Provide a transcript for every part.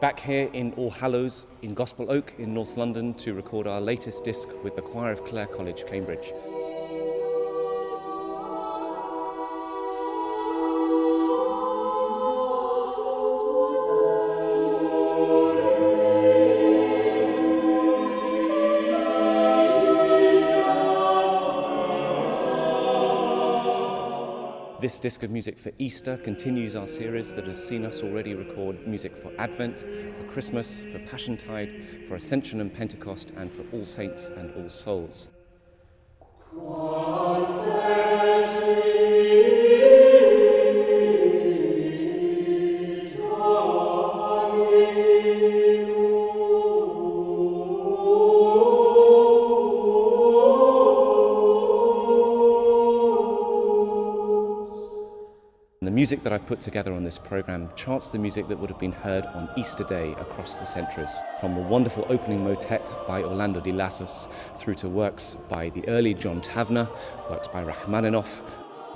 back here in All Hallows in Gospel Oak in North London to record our latest disc with the choir of Clare College, Cambridge. This disc of music for Easter continues our series that has seen us already record music for Advent, for Christmas, for Passiontide, for Ascension and Pentecost, and for All Saints and All Souls. Music that I've put together on this programme charts the music that would have been heard on Easter Day across the centuries, from the wonderful opening motet by Orlando di Lassus through to works by the early John Tavener, works by Rachmaninoff,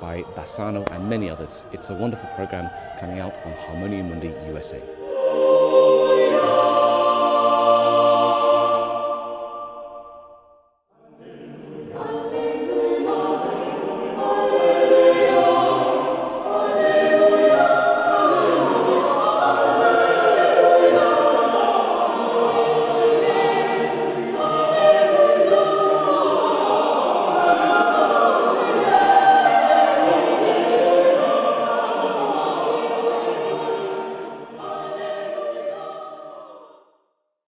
by Bassano and many others. It's a wonderful programme coming out on Harmonia Mundi USA.